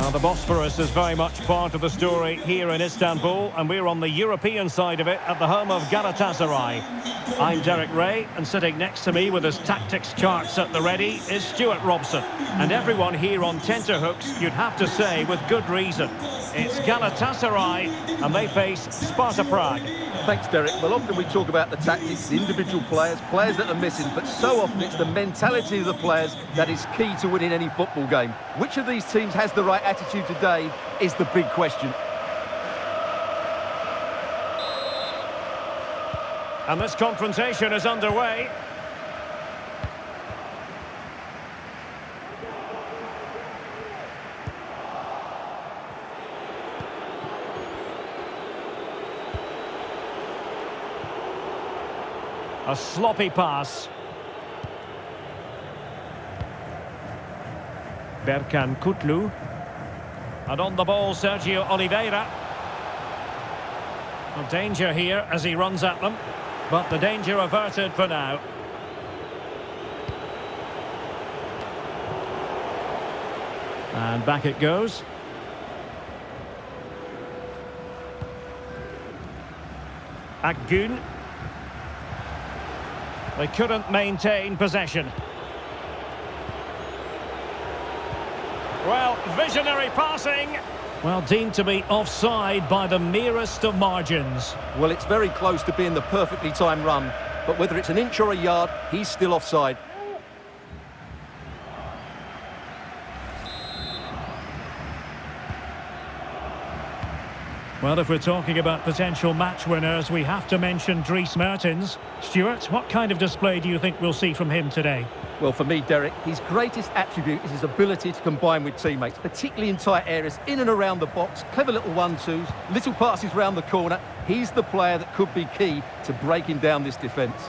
Well, the Bosphorus is very much part of the story here in Istanbul, and we're on the European side of it at the home of Galatasaray. I'm Derek Ray, and sitting next to me with his tactics charts at the ready is Stuart Robson. And everyone here on tenterhooks, you'd have to say, with good reason. It's Galatasaray, and they face Sparta Prague. Thanks, Derek. Well, often we talk about the tactics, the individual players, players that are missing, but so often it's the mentality of the players that is key to winning any football game. Which of these teams has the right attitude today is the big question. And this confrontation is underway. A sloppy pass. Berkan Kutlu. And on the ball, Sergio Oliveira. Well, danger here as he runs at them. But the danger averted for now. And back it goes. Akgün. They couldn't maintain possession. Well, visionary passing. Well, deemed to be offside by the merest of margins. Well, it's very close to being the perfectly timed run, but whether it's an inch or a yard, he's still offside. Well, if we're talking about potential match winners, we have to mention Dries Mertens. Stuart, what kind of display do you think we'll see from him today? Well, for me, Derek, his greatest attribute is his ability to combine with teammates, particularly in tight areas, in and around the box, clever little one-twos, little passes round the corner. He's the player that could be key to breaking down this defence.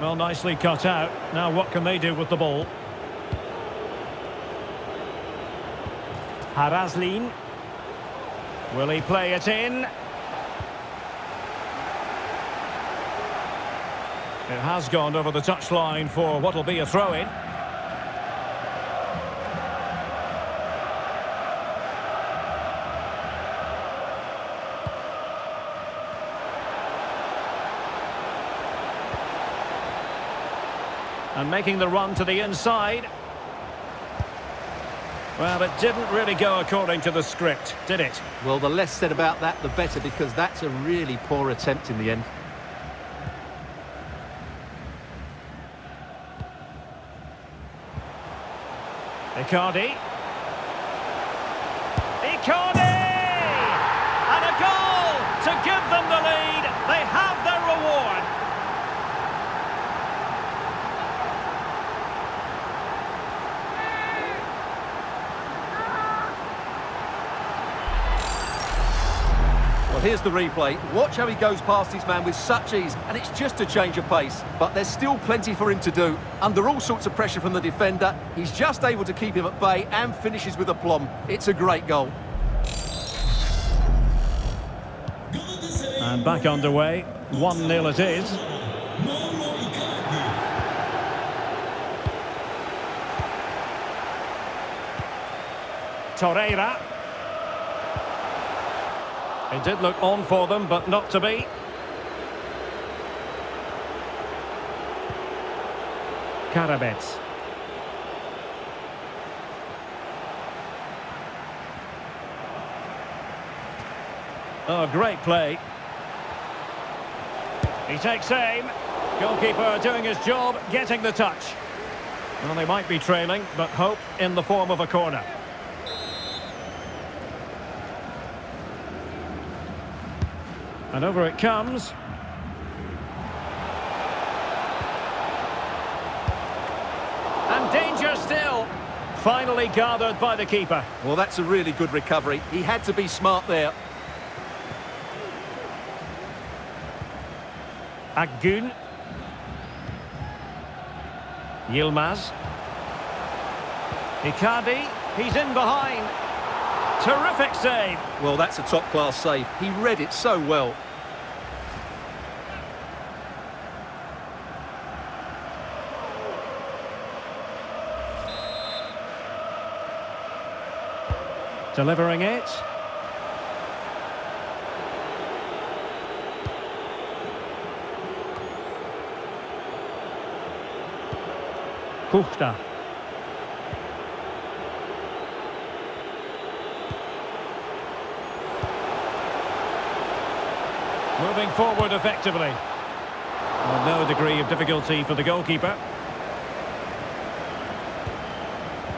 Well, nicely cut out. Now, what can they do with the ball? Haraslín. Will he play it in? It has gone over the touchline for what will be a throw-in. And making the run to the inside. Well, it didn't really go according to the script, did it? Well, the less said about that, the better, because that's a really poor attempt in the end. Icardi. Icardi! And a goal to give them the lead. They have their reward. Well, here's the replay. Watch how he goes past his man with such ease, and it's just a change of pace. But there's still plenty for him to do. Under all sorts of pressure from the defender, he's just able to keep him at bay and finishes with aplomb. It's a great goal. And back underway. 1-0 it is. Torreira. It did look on for them, but not to be. Karabec. Oh, great play. He takes aim. Goalkeeper doing his job, getting the touch. Well, they might be trailing, but hope in the form of a corner. And over it comes. And danger still. Finally gathered by the keeper. Well, that's a really good recovery. He had to be smart there. Akgün. Yilmaz. Icardi. He's in behind. Terrific save. Well, that's a top-class save. He read it so well. Delivering it. Kuchta. Moving forward effectively. Well, no degree of difficulty for the goalkeeper.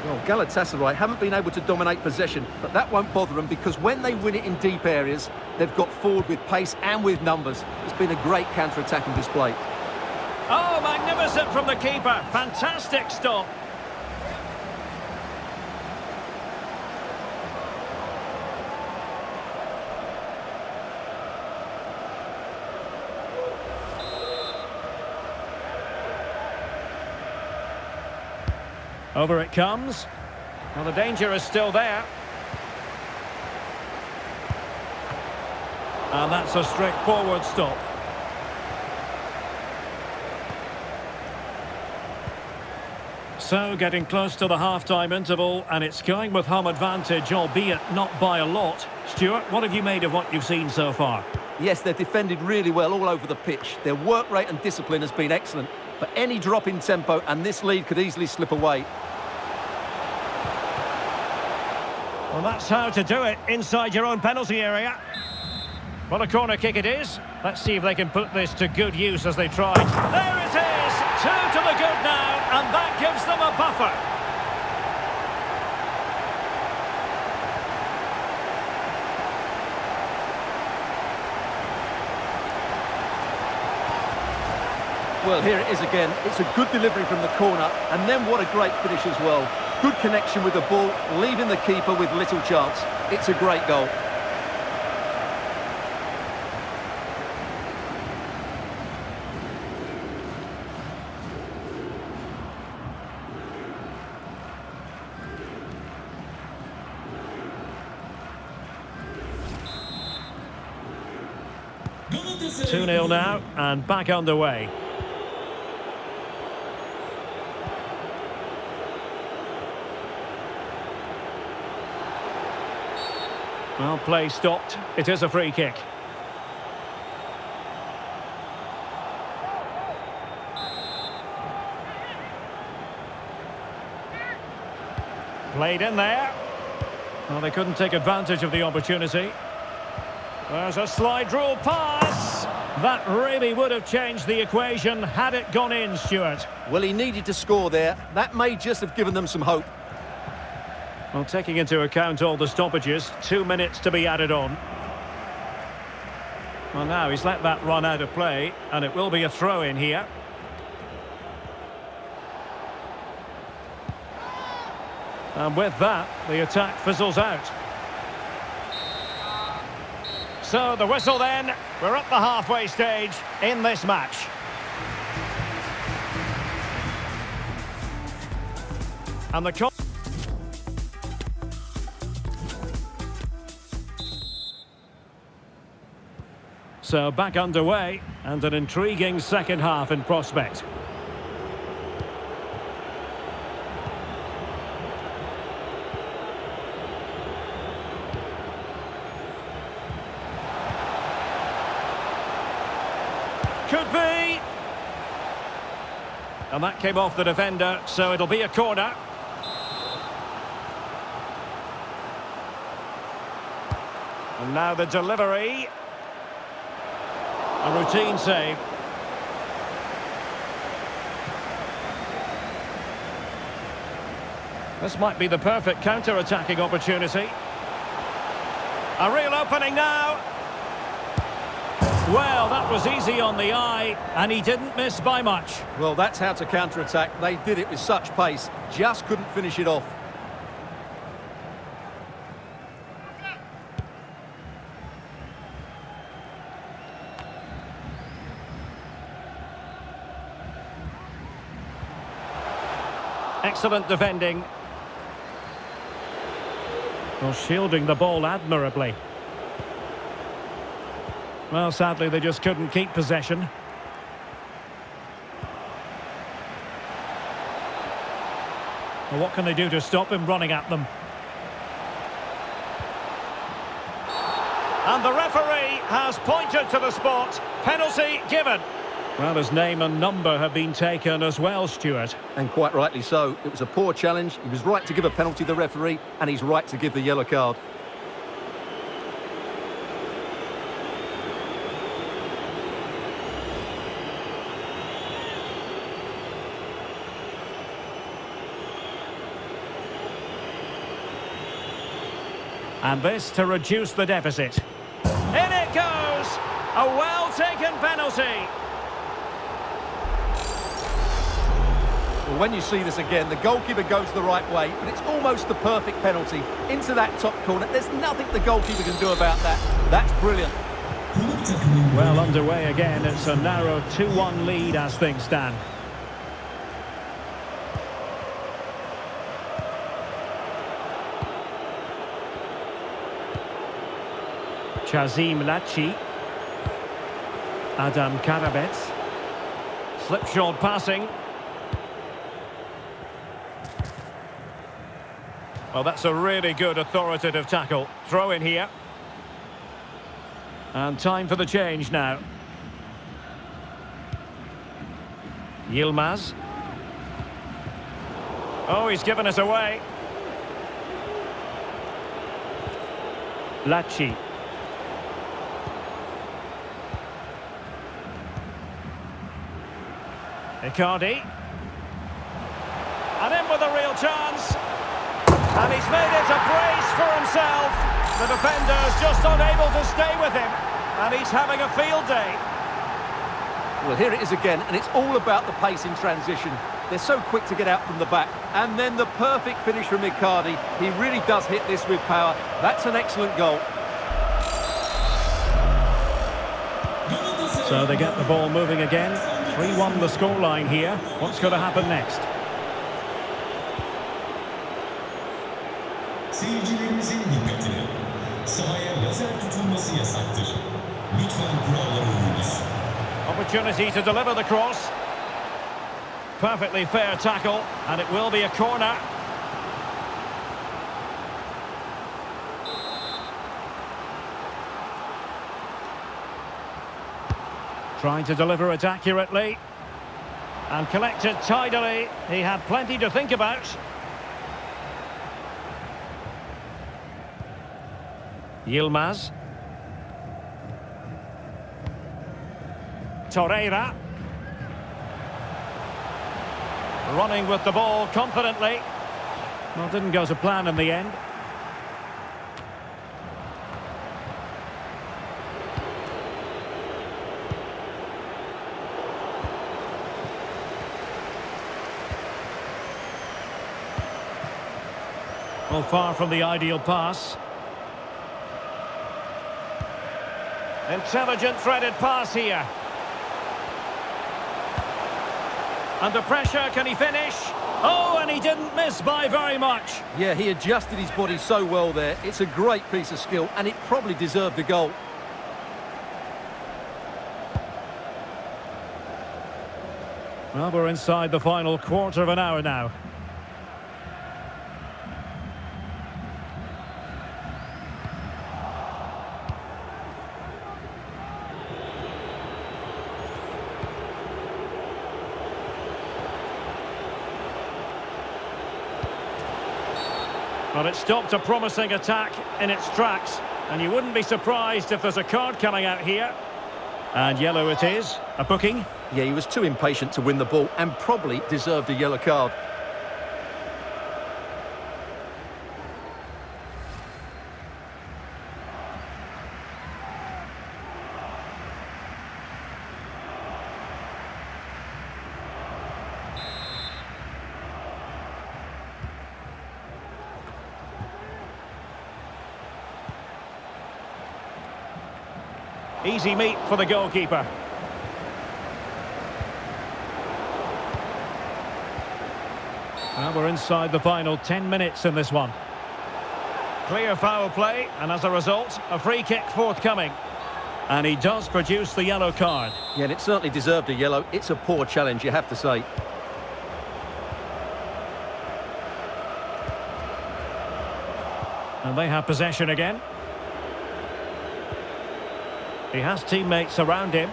Well, Galatasaray haven't been able to dominate possession, but that won't bother them because when they win it in deep areas, they've got forward with pace and with numbers. It's been a great counter-attacking display. Oh, magnificent from the keeper. Fantastic stop. Over it comes. Well, the danger is still there. And that's a straightforward stop. So, getting close to the half-time interval, and it's going with home advantage, albeit not by a lot. Stuart, what have you made of what you've seen so far? Yes, they've defended really well all over the pitch. Their work rate and discipline has been excellent. But any drop in tempo, and this lead could easily slip away. Well, that's how to do it, inside your own penalty area. Well, a corner kick it is. Let's see if they can put this to good use as they try. There it is! Two to the good now, and that gives them a buffer. Well, here it is again. It's a good delivery from the corner, and then what a great finish as well. Good connection with the ball, leaving the keeper with little chance. It's a great goal. Two 0 now, and back underway. Well, play stopped. It is a free kick. Played in there. Well, they couldn't take advantage of the opportunity. There's a slide rule pass. That really would have changed the equation had it gone in, Stuart. Well, he needed to score there. That may just have given them some hope. Well, taking into account all the stoppages, two minutes to be added on. Well, now he's let that run out of play, and it will be a throw-in here. And with that, the attack fizzles out. So the whistle then, we're at the halfway stage in this match. And the So back underway and an intriguing second half in prospect. Could be. And that came off the defender, so it'll be a corner. And now the delivery. A routine save. This might be the perfect counter-attacking opportunity. A real opening now. Well, that was easy on the eye, and he didn't miss by much. Well, that's how to counter-attack. They did it with such pace, just couldn't finish it off. Excellent defending. Well, shielding the ball admirably. Well, sadly, they just couldn't keep possession. Well, what can they do to stop him running at them? And the referee has pointed to the spot. Penalty given. Well, his name and number have been taken as well, Stuart. And quite rightly so. It was a poor challenge. He was right to give a penalty to the referee, and he's right to give the yellow card. And this to reduce the deficit. In it goes! A well-taken penalty. When you see this again, the goalkeeper goes the right way, but it's almost the perfect penalty. Into that top corner. There's nothing the goalkeeper can do about that. That's brilliant. Well, underway again. It's a narrow 2-1 lead as things stand. Qazim Laçi. Adam Karabec. Slipshod passing. Well, that's a really good authoritative tackle. Throw in here. And time for the change now. Yilmaz. Oh, he's given us away. Laçi. Icardi. And in with a real chance. And he's made it a brace for himself. The defender's just unable to stay with him. And he's having a field day. Well, here it is again, and it's all about the pace in transition. They're so quick to get out from the back. And then the perfect finish from Icardi. He really does hit this with power. That's an excellent goal. So they get the ball moving again. 3-1 the scoreline here. What's going to happen next? Seyircilerimizin dikkatine. Sahaya lazer tutulması yasaktır. Lütfen kurallara uyunuz. Opportunity to deliver the cross. Perfectly fair tackle, and it will be a corner. Trying to deliver it accurately. And collected tidily. He had plenty to think about. Yilmaz. Torreira. Running with the ball confidently. Well, didn't go to plan in the end. Well, far from the ideal pass. Intelligent threaded pass here. Under pressure, can he finish? Oh, and he didn't miss by very much. Yeah, he adjusted his body so well there. It's a great piece of skill, and it probably deserved a goal. Well, we're inside the final quarter of an hour now. It stopped a promising attack in its tracks, and you wouldn't be surprised if there's a card coming out here. And yellow it is, a booking. Yeah, he was too impatient to win the ball and probably deserved a yellow card. Easy meet for the goalkeeper. Now we're inside the final 10 minutes in this one. Clear foul play, and as a result, a free kick forthcoming. And he does produce the yellow card. Yeah, and it certainly deserved a yellow. It's a poor challenge, you have to say. And they have possession again. He has teammates around him.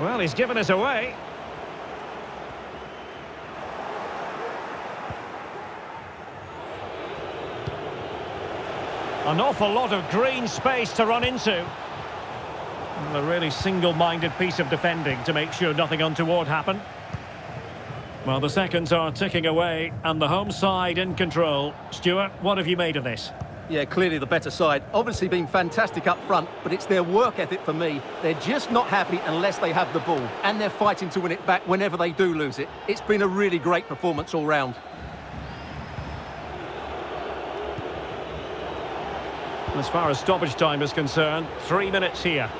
Well, he's given us away. An awful lot of green space to run into. A really single-minded piece of defending to make sure nothing untoward happened. Well, the seconds are ticking away, and the home side in control. Stuart, what have you made of this? Yeah, clearly the better side. Obviously been fantastic up front, but it's their work ethic for me. They're just not happy unless they have the ball, and they're fighting to win it back whenever they do lose it. It's been a really great performance all round. As far as stoppage time is concerned, three minutes here.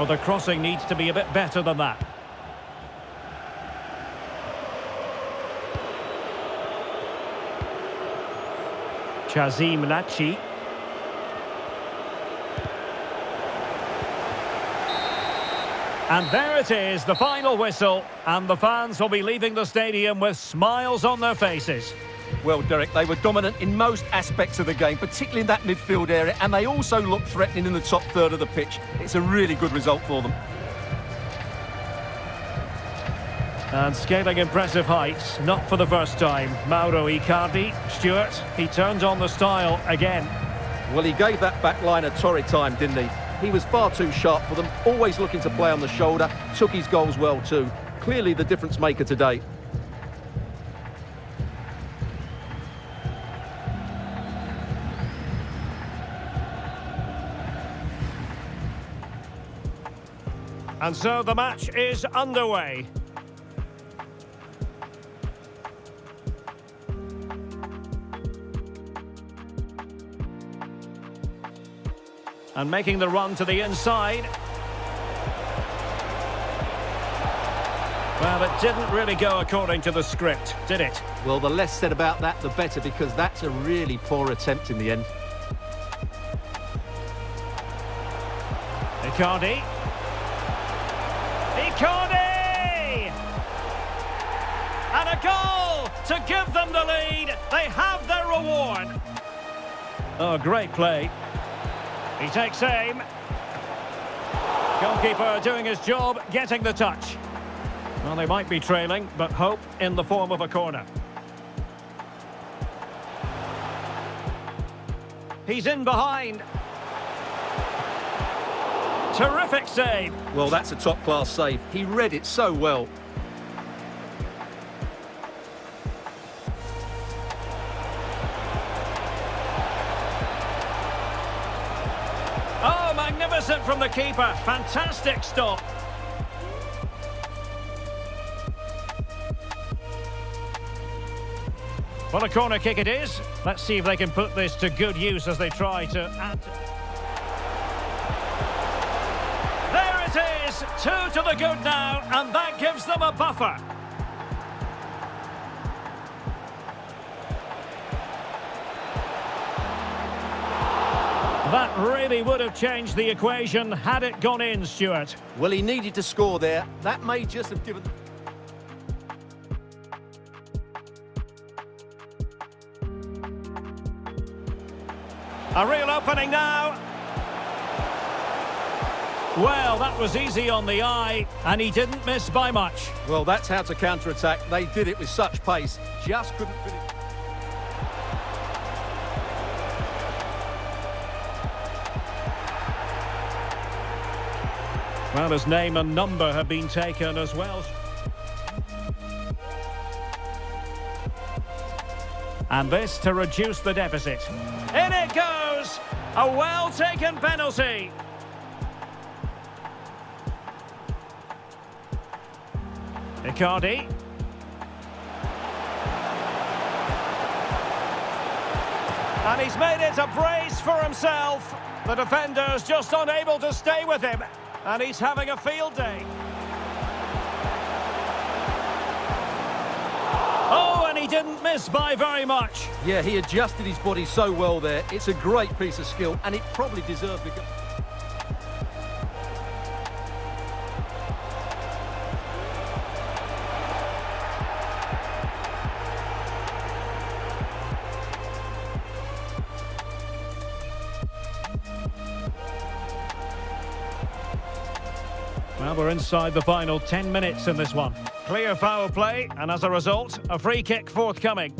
Well, the crossing needs to be a bit better than that. Qazim Laçi. And there it is, the final whistle, and the fans will be leaving the stadium with smiles on their faces. Well, Derek, they were dominant in most aspects of the game, particularly in that midfield area, and they also looked threatening in the top third of the pitch. It's a really good result for them. And scaling impressive heights, not for the first time. Mauro Icardi, Stuart, he turned on the style again. Well, he gave that back line a torrid time, didn't he? He was far too sharp for them, always looking to play on the shoulder, took his goals well too. Clearly the difference maker today. And so the match is underway. And making the run to the inside. Well, it didn't really go according to the script, did it? Well, the less said about that, the better, because that's a really poor attempt in the end. Icardi. Icardi! And a goal to give them the lead. They have their reward. Oh, great play. He takes aim. Goalkeeper doing his job, getting the touch. Well, they might be trailing, but hope in the form of a corner. He's in behind. Terrific save. Well, that's a top-class save. He read it so well. Oh, magnificent from the keeper. Fantastic stop. Well, a corner kick it is. Let's see if they can put this to good use as they try to add... Two to the good now, and that gives them a buffer. That really would have changed the equation had it gone in, Stuart. Well, he needed to score there. That may just have given... A real opening now. Well, that was easy on the eye, and he didn't miss by much. Well, that's how to counter-attack. They did it with such pace. Just couldn't finish. Well, his name and number have been taken as well. And this to reduce the deficit. In it goes! A well-taken penalty. Icardi. And he's made it a brace for himself. The defender's just unable to stay with him. And he's having a field day. Oh, and he didn't miss by very much. Yeah, he adjusted his body so well there. It's a great piece of skill, and it probably deserved the... Now inside the final 10 minutes in this one. Clear foul play, and as a result, a free kick forthcoming.